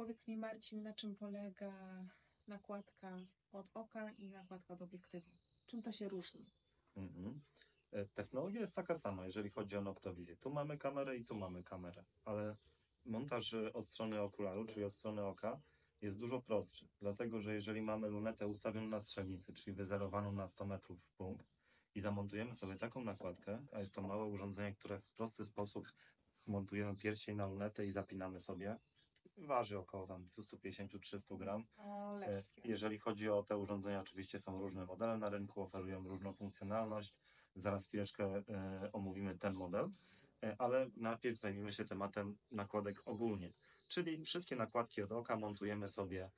Powiedz mi Marcin, na czym polega nakładka od oka i nakładka od obiektywu? Czym to się różni? Mhm. E, Technologia jest taka sama, jeżeli chodzi o noktowizję. Tu mamy kamerę i tu mamy kamerę, ale montaż e, od strony okularu, czyli od strony oka, jest dużo prostszy, dlatego że jeżeli mamy lunetę ustawioną na strzelnicy, czyli wyzerowaną na 100 metrów w punkt i zamontujemy sobie taką nakładkę, a jest to małe urządzenie, które w prosty sposób montujemy pierścień na lunetę i zapinamy sobie, waży około tam 250-300 gram, O, E, lekkie. Jeżeli chodzi o te urządzenia, oczywiście są różne modele na rynku, oferują różną funkcjonalność. Zaraz chwileczkę e, omówimy ten model, e, ale najpierw zajmiemy się tematem nakładek ogólnie. Czyli wszystkie nakładki od oka montujemy sobie e,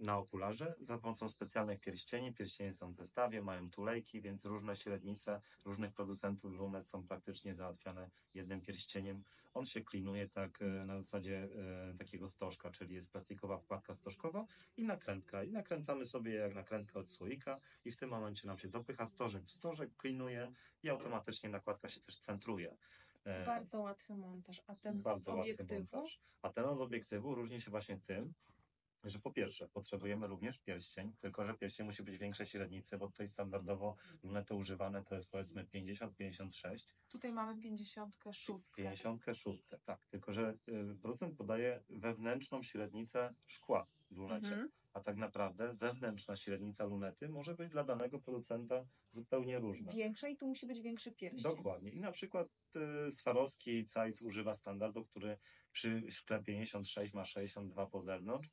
na okularze za pomocą specjalnych pierścieni. Pierścienie są w zestawie, mają tulejki, więc różne średnice różnych producentów lunet są praktycznie załatwiane jednym pierścieniem. On się klinuje tak e, na zasadzie e, takiego stożka, czyli jest plastikowa wkładka stożkowa i nakrętka. I nakręcamy sobie jak nakrętkę od słoika i w tym momencie nam się dopycha stożek w stożek, klinuje i automatycznie nakładka się też centruje. E, Bardzo łatwy montaż. A ten bardzo obiektywu? A ten od obiektywu różni się właśnie tym, że po pierwsze potrzebujemy również pierścień, tylko że pierścień musi być większej średnicy, bo tutaj standardowo lunety używane to jest powiedzmy 50-56, Tutaj mamy 56. 56, tak, tylko że y, producent podaje wewnętrzną średnicę szkła w lunecie, Mhm. a tak naprawdę zewnętrzna średnica lunety może być dla danego producenta zupełnie różna. Większa i tu musi być większy pierścień. Dokładnie. I na przykład y, Swarowski Zeiss używa standardu, który przy szkle 56 ma 62 po zewnątrz,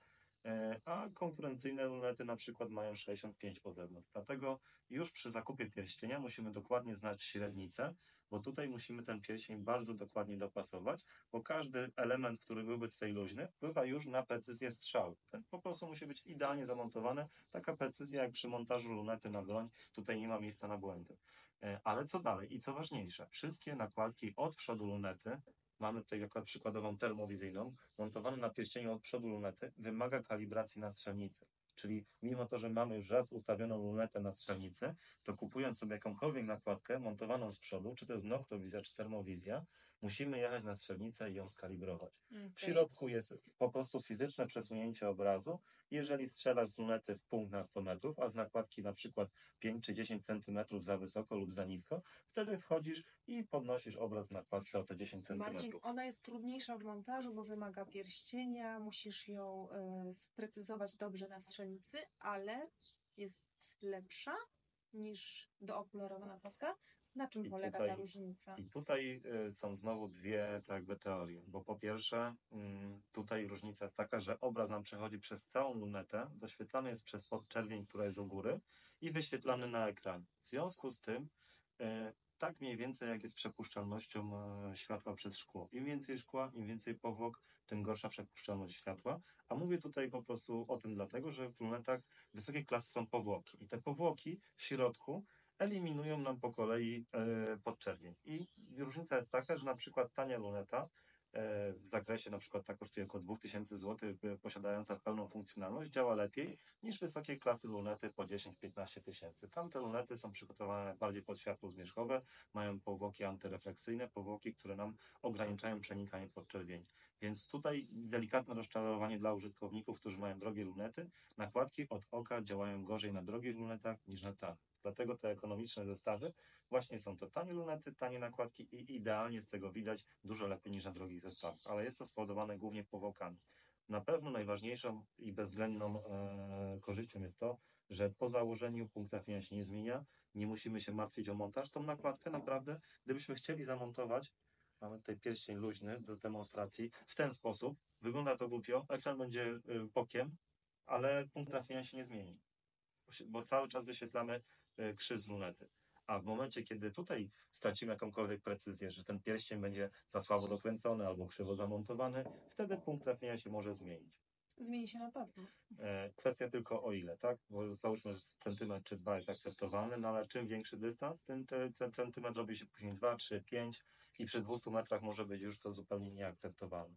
a konkurencyjne lunety na przykład mają 65 po zewnątrz. Dlatego już przy zakupie pierścienia musimy dokładnie znać średnicę, bo tutaj musimy ten pierścień bardzo dokładnie dopasować, bo każdy element, który byłby tutaj luźny, wpływa już na precyzję strzału. Ten po prostu musi być idealnie zamontowany. Taka precyzja jak przy montażu lunety na broń, tutaj nie ma miejsca na błędy. E, Ale co dalej? I co ważniejsze, wszystkie nakładki od przodu lunety, mamy tutaj akurat przykładową termowizyjną, montowane na pierścieniu od przodu lunety, wymaga kalibracji na strzelnicy. Czyli mimo to, że mamy już raz ustawioną lunetę na strzelnicy, to kupując sobie jakąkolwiek nakładkę montowaną z przodu, czy to jest noktowizja, czy termowizja, musimy jechać na strzelnicę i ją skalibrować. W Okej. środku jest po prostu fizyczne przesunięcie obrazu. Jeżeli strzelasz z lunety w punkt na 100 metrów, a z nakładki na przykład 5 czy 10 centymetrów za wysoko lub za nisko, wtedy wchodzisz i podnosisz obraz w nakładce o te 10 Marcin, centymetrów. ona jest trudniejsza w montażu, bo wymaga pierścienia, musisz ją e, sprecyzować dobrze na strzelnicy, ale jest lepsza niż dookularowa nakładka. Na czym I polega tutaj- ta różnica? I tutaj y, są znowu dwie tak jakby teorie, bo po pierwsze mm, tutaj różnica jest taka, że obraz nam przechodzi przez całą lunetę, doświetlany jest przez podczerwień, która jest u góry i wyświetlany na ekranie. W związku z tym y, tak mniej więcej jak jest przepuszczalnością e, światła przez szkło. Im więcej szkła, im więcej powłok, tym gorsza przepuszczalność światła. A mówię tutaj po prostu o tym dlatego, że w lunetach wysokiej klasy są powłoki. I te powłoki w środku eliminują nam po kolei e, podczerwień. I różnica jest taka, że na przykład tania luneta e, w zakresie na przykład ta kosztuje około 2000 zł, e, posiadająca pełną funkcjonalność, działa lepiej niż wysokiej klasy lunety po 10-15 tysięcy. Tamte lunety są przygotowane bardziej pod światło zmierzchowe, mają powłoki antyrefleksyjne, powłoki, które nam ograniczają przenikanie podczerwieni. Więc tutaj delikatne rozczarowanie dla użytkowników, którzy mają drogie lunety. Nakładki od oka działają gorzej na drogich lunetach niż na tanich. Dlatego te ekonomiczne zestawy właśnie są to tanie lunety, tanie nakładki i idealnie z tego widać dużo lepiej niż na drogich zestawach. Ale jest to spowodowane głównie powłokami. Na pewno najważniejszą i bezwzględną e, korzyścią jest to, że po założeniu punkt trafienia się nie zmienia. Nie musimy się martwić o montaż. Tą nakładkę naprawdę, gdybyśmy chcieli zamontować, mamy tutaj pierścień luźny do demonstracji, w ten sposób, wygląda to głupio, ekran będzie y, bokiem, ale punkt trafienia się nie zmieni. Bo cały czas wyświetlamy krzyż z lunety. A w momencie, kiedy tutaj stracimy jakąkolwiek precyzję, że ten pierścień będzie za słabo dokręcony albo krzywo zamontowany, wtedy punkt trafienia się może zmienić. Zmieni się na pewno. E, Kwestia tylko o ile, tak? Bo załóżmy, że centymetr czy dwa jest akceptowalny, no ale czym większy dystans, tym te, ten centymetr robi się później 2, 3, 5 i przy 200 metrach może być już to zupełnie nieakceptowalne.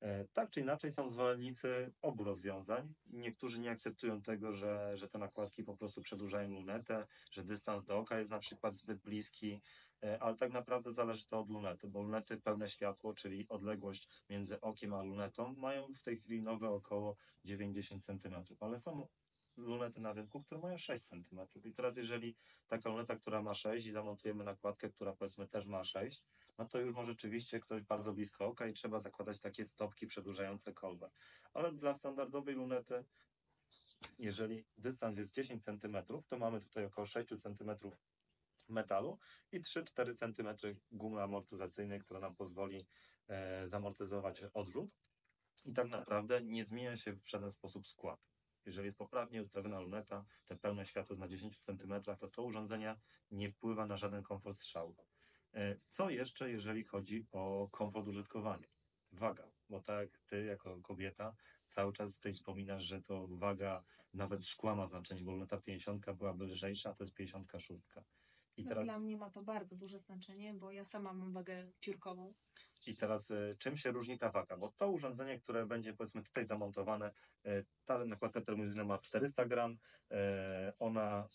E, Tak czy inaczej są zwolennicy obu rozwiązań. Niektórzy nie akceptują tego, że, że te nakładki po prostu przedłużają lunetę, że dystans do oka jest na przykład zbyt bliski, e, ale tak naprawdę zależy to od lunety, bo lunety pełne światło, czyli odległość między okiem a lunetą, mają w tej chwili nowe około 90 cm, ale są lunety na rynku, które mają 6 cm. I teraz jeżeli taka luneta, która ma 6 i zamontujemy nakładkę, która powiedzmy też ma 6, no to już może rzeczywiście ktoś bardzo blisko oka i trzeba zakładać takie stopki przedłużające kolbę. Ale dla standardowej lunety, jeżeli dystans jest 10 cm, to mamy tutaj około 6 cm metalu i 3-4 cm gumy amortyzacyjnej, która nam pozwoli e, zamortyzować odrzut. I tak naprawdę nie zmienia się w żaden sposób skład. Jeżeli jest poprawnie ustawiona luneta, te pełne światło jest na 10 cm, to to urządzenie nie wpływa na żaden komfort strzału. E, Co jeszcze, jeżeli chodzi o komfort użytkowania? Waga, bo tak ty jako kobieta cały czas tutaj wspominasz, że to waga nawet szkła ma znaczenie, bo luneta 50 byłaby lżejsza, a to jest 56. I No, teraz, Dla mnie ma to bardzo duże znaczenie, bo ja sama mam wagę piórkową. I teraz e, czym się różni ta waga? Bo to urządzenie, które będzie powiedzmy tutaj zamontowane, e, ta nakładka termoizolna ma 400 gram, ona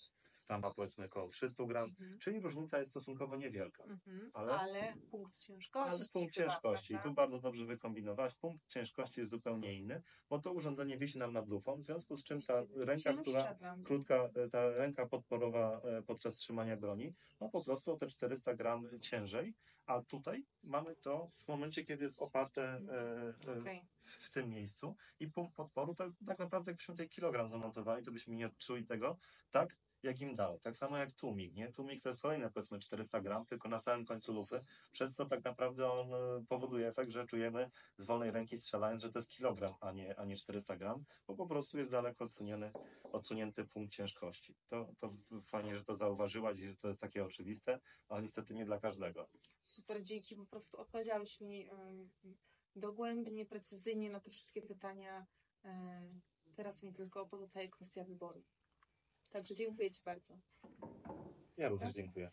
tam ma powiedzmy około 300 gram, Mhm. czyli różnica jest stosunkowo niewielka. Mhm. Ale- Ale... punkt ciężkości. Ale punkt chyba, ciężkości, prawda? tu bardzo dobrze wykombinowałaś, punkt ciężkości jest zupełnie inny, bo to urządzenie wisi nam nad lufą, w związku z czym ta ręka, która krótka, e, ta ręka podporowa e, podczas trzymania broni, ma po prostu o te 400 gram ciężej, a tutaj mamy to w momencie, kiedy jest oparte e, e, Okej. w tym miejscu i punkt podporu, to tak naprawdę jakbyśmy tutaj kilogram zamontowali, to byśmy nie odczuli tego tak, jak im dało. Tak samo jak tłumik, nie? Tłumik to jest kolejne powiedzmy 400 gram, tylko na samym końcu lufy, przez co tak naprawdę on e, powoduje efekt, że czujemy z wolnej ręki strzelając, że to jest kilogram, a nie, a nie 400 gram, bo po prostu jest daleko odsunięty, odsunięty punkt ciężkości. To, to fajnie, że to zauważyłaś i że to jest takie oczywiste, ale niestety nie dla każdego. Super, dzięki. Po prostu odpowiedziałeś mi dogłębnie, precyzyjnie na te wszystkie pytania. E, Teraz mi tylko pozostaje kwestia wyboru. Także dziękuję Ci bardzo. Ja również dziękuję.